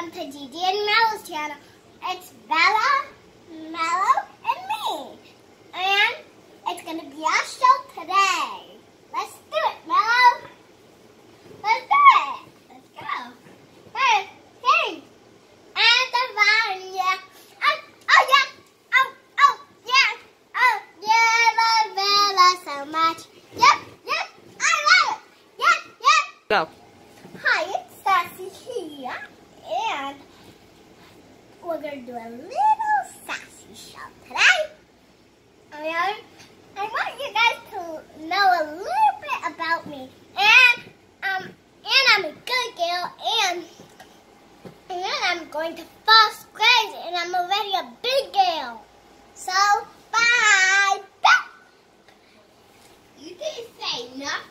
welcome to Gigi and Mello's channel. It's Bella, Mello, and me. And it's going to be our show today. Let's do it, Mello. Let's do it. Let's go. Hey, hey. And the vine, yeah. Oh, oh, yeah. Oh, oh, yeah. Oh, yeah, love Bella so much. Yep, yep. I love it. Yep, yep. Go. Hi, we're going to do a little sassy show today. And I want you guys to know a little bit about me. And, um, and I'm a good girl. And, and I'm going to first grade. And I'm already a big girl. So, bye. You didn't say nothing.